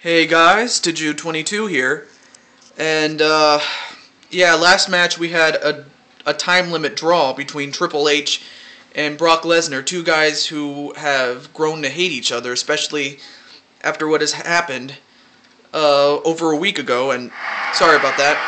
Hey guys, TehJew22 here, and uh, yeah, last match we had a, a time limit draw between Triple H and Brock Lesnar, two guys who have grown to hate each other, especially after what has happened uh, over a week ago, and sorry about that.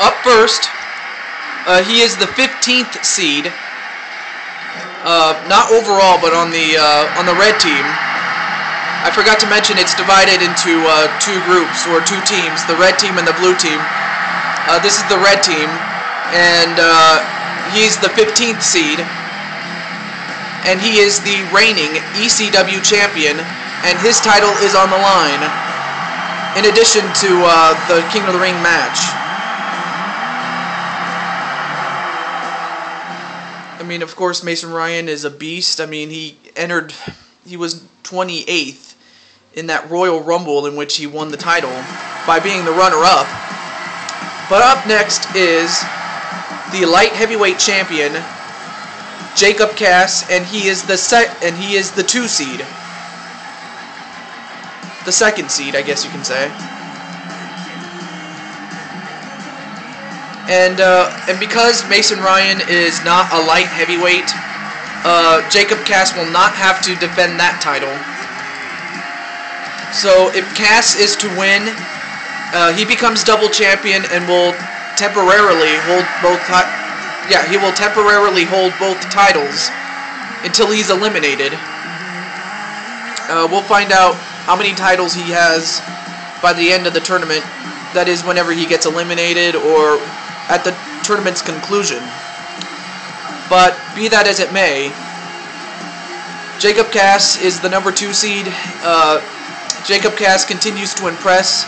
Up first, uh, he is the 15th seed, uh, not overall, but on the uh, on the red team. I forgot to mention it's divided into uh, two groups or two teams, the red team and the blue team. Uh, this is the red team, and uh, he's the 15th seed, and he is the reigning ECW champion, and his title is on the line, in addition to uh, the King of the Ring match. I mean, of course, Mason Ryan is a beast. I mean, he entered, he was 28th in that Royal Rumble in which he won the title by being the runner-up. But up next is the light heavyweight champion Jacob Cass, and he is the set, and he is the two seed, the second seed, I guess you can say. And uh, and because Mason Ryan is not a light heavyweight, uh, Jacob Cass will not have to defend that title. So if Cass is to win, uh, he becomes double champion and will temporarily hold both. yeah, he will temporarily hold both titles until he's eliminated. Uh, we'll find out how many titles he has by the end of the tournament. That is, whenever he gets eliminated or at the tournament's conclusion. But be that as it may, Jacob Cass is the number two seed. Uh, Jacob Cass continues to impress.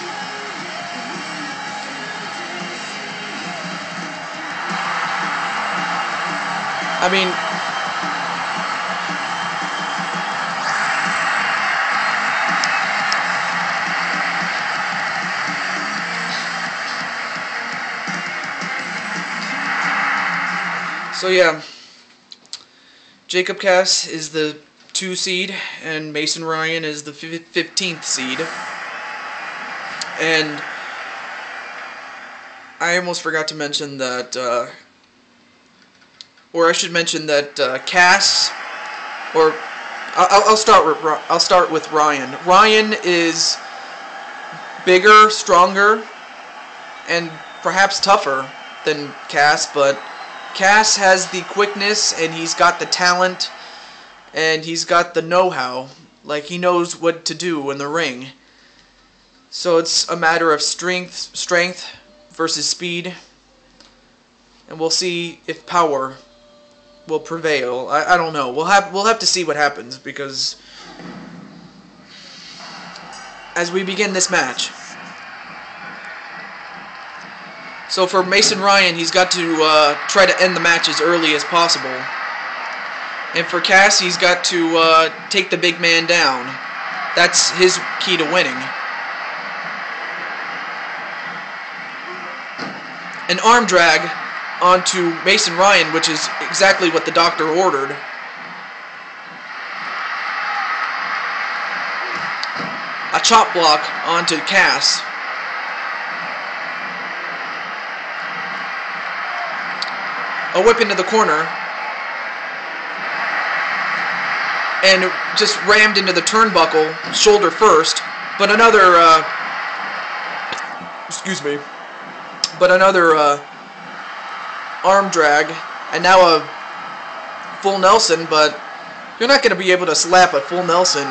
I mean, so yeah, Jacob Cass is the 2 seed, and Mason Ryan is the 15th seed. And I almost forgot to mention that, uh, or I should mention that uh, Cass, or I'll, I'll start with I'll start with Ryan. Ryan is bigger, stronger, and perhaps tougher than Cass, but Cass has the quickness and he's got the talent and he's got the know-how. Like he knows what to do in the ring. So it's a matter of strength, strength versus speed, and we'll see if power will prevail. I, I don't know. We'll have we'll have to see what happens because as we begin this match. So for Mason Ryan, he's got to uh, try to end the match as early as possible. And for Cass, he's got to uh, take the big man down. That's his key to winning. An arm drag onto Mason Ryan, which is exactly what the doctor ordered. A chop block onto Cass. A whip into the corner. And just rammed into the turnbuckle, shoulder first. But another, uh, excuse me, but another uh, arm drag, and now a full Nelson. But you're not going to be able to slap a full Nelson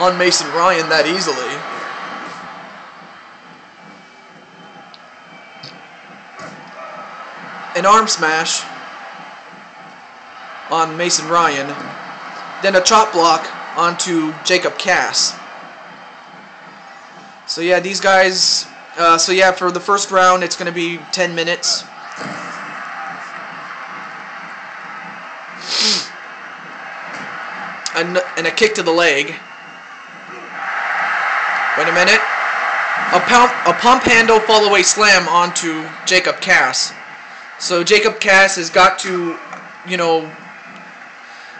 on Mason Ryan that easily. An arm smash on Mason Ryan. Then a chop block onto Jacob Cass. So yeah, these guys. Uh, so yeah, for the first round, it's going to be 10 minutes. And, and a kick to the leg. Wait a minute. A pump, a pump handle fall away slam onto Jacob Cass. So Jacob Cass has got to, you know,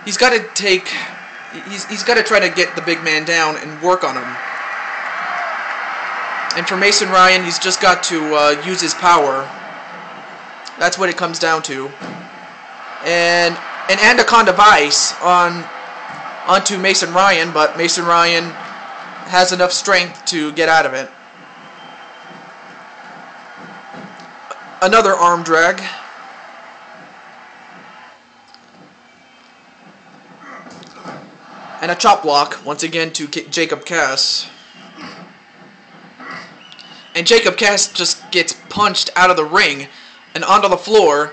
he's got to take He's, he's got to try to get the big man down and work on him. And for Mason Ryan, he's just got to uh, use his power. That's what it comes down to. And an Anaconda Vice on onto Mason Ryan, but Mason Ryan has enough strength to get out of it. Another arm drag. And a chop block, once again, to Jacob Cass. And Jacob Cass just gets punched out of the ring and onto the floor.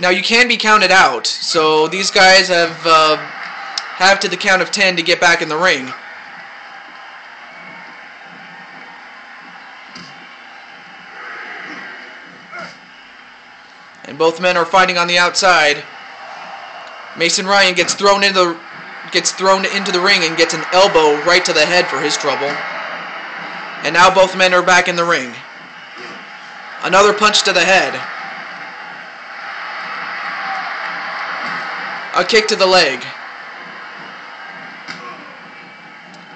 Now, you can be counted out, so these guys have, uh, have to the count of 10 to get back in the ring. And both men are fighting on the outside. Mason Ryan gets thrown into the gets thrown into the ring and gets an elbow right to the head for his trouble. And now both men are back in the ring. Another punch to the head. A kick to the leg.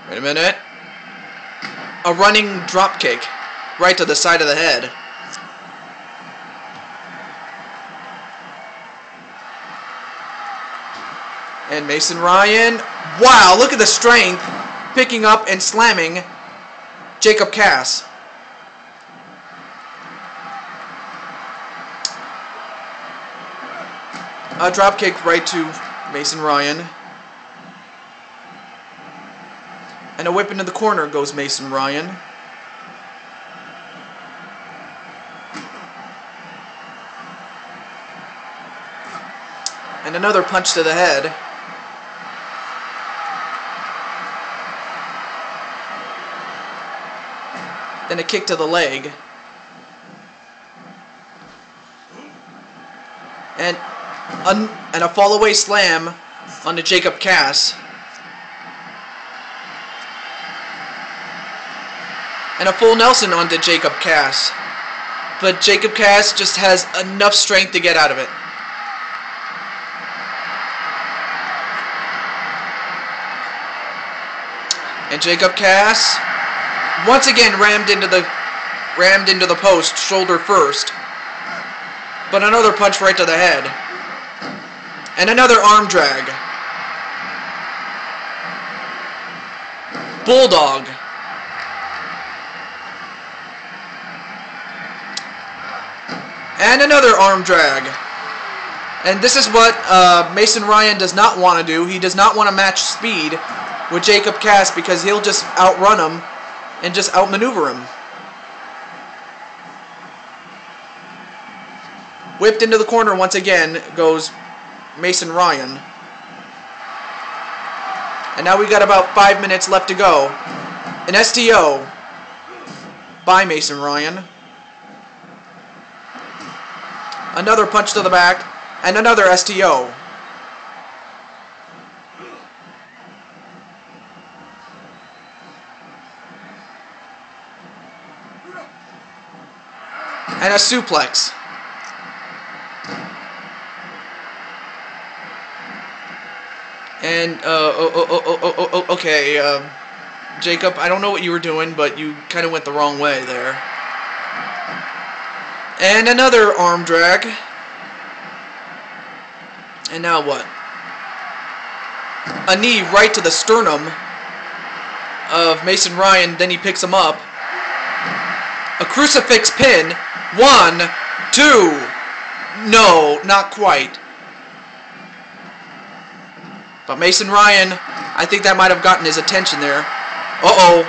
Wait a minute. A running drop kick right to the side of the head. And Mason Ryan, wow, look at the strength, picking up and slamming Jacob Cass. A drop kick right to Mason Ryan. And a whip into the corner goes Mason Ryan. And another punch to the head. Then a kick to the leg. And and a fall away slam onto Jacob Cass. And a full Nelson onto Jacob Cass. But Jacob Cass just has enough strength to get out of it. And Jacob Cass once again rammed into the rammed into the post, shoulder first. But another punch right to the head. And another arm drag. Bulldog. And another arm drag. And this is what uh, Mason Ryan does not want to do. He does not want to match speed with Jacob Cass because he'll just outrun him and just outmaneuver him. Whipped into the corner once again goes Mason Ryan. And now we got about five minutes left to go. An STO by Mason Ryan. Another punch to the back. And another STO. And a suplex. And, uh, oh, oh, oh, oh, oh, okay, uh, Jacob, I don't know what you were doing, but you kind of went the wrong way there. And another arm drag. And now what? A knee right to the sternum of Mason Ryan, then he picks him up. A crucifix pin one, two. No, not quite. But Mason Ryan, I think that might have gotten his attention there. Uh-oh.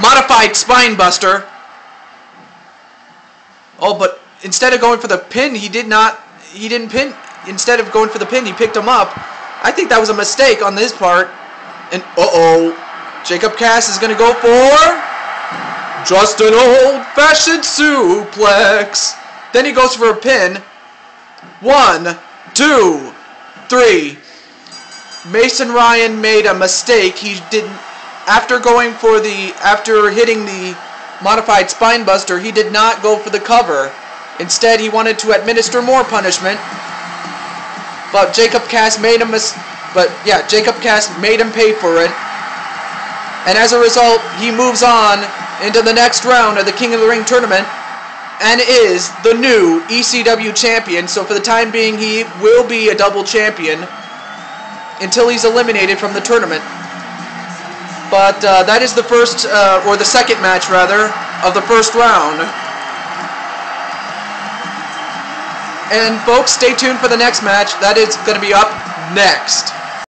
Modified spine buster. Oh, but instead of going for the pin, he did not, he didn't pin, instead of going for the pin, he picked him up. I think that was a mistake on his part. And, uh-oh. Jacob Cass is going to go for... Just an old-fashioned suplex. Then he goes for a pin. One, two, three. Mason Ryan made a mistake. He didn't after going for the after hitting the modified spine buster, he did not go for the cover. Instead, he wanted to administer more punishment. But Jacob Cass made mis But yeah, Jacob Cass made him pay for it. And as a result, he moves on into the next round of the King of the Ring tournament and is the new ECW champion. So for the time being, he will be a double champion until he's eliminated from the tournament. But uh, that is the first, uh, or the second match rather, of the first round. And folks, stay tuned for the next match. That is going to be up next.